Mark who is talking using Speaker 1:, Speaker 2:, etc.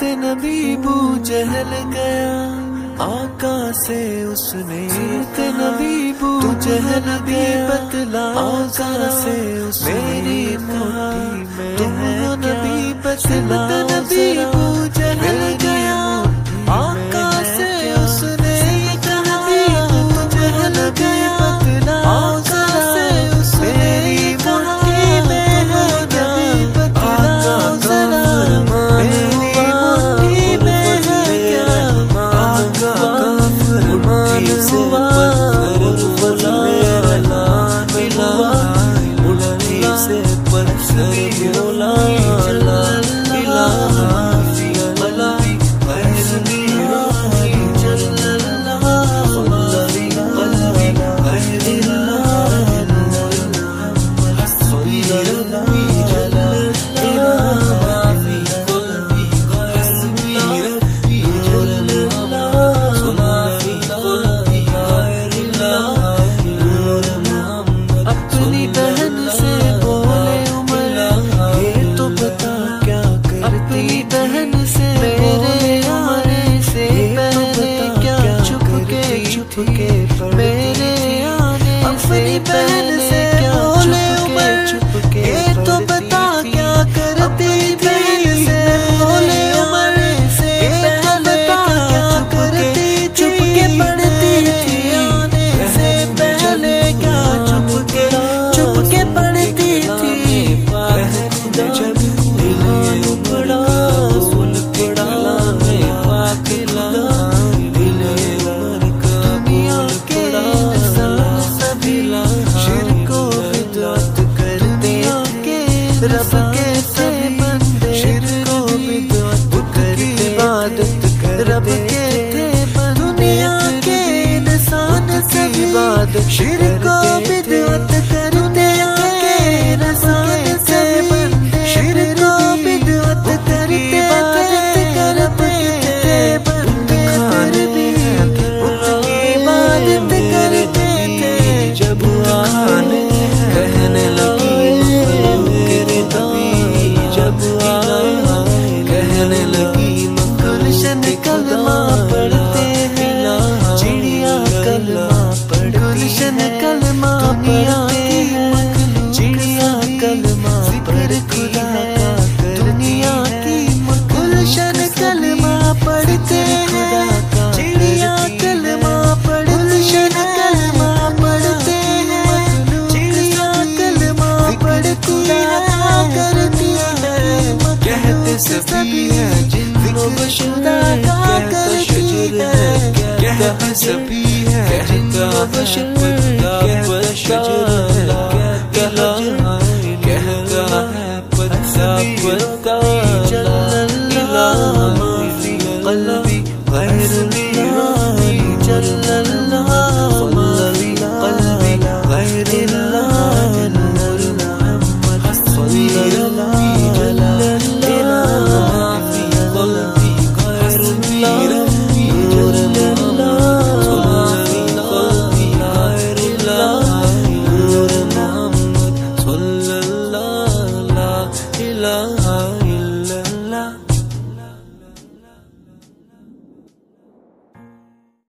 Speaker 1: हज़रत नबी बू चहल गया आका से उसने हज़रत नबी बू जहल गया बतला आका से उसने मेरी मोटी मैं नबी बतला रब के दुनिया के इंसान सभी बात शिर को सभी है जिनको बशुदा का करती है कहता सभी है जिनको बशुदा का love.